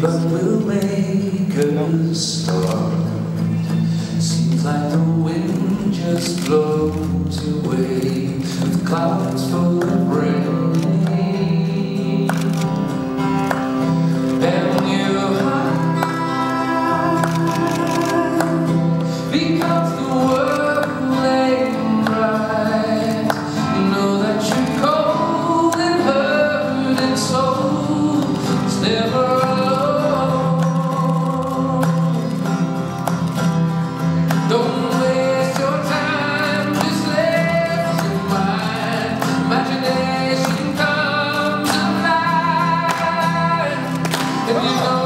but we'll make a start. Seems like the wind just blows away with clouds. 감사합니다.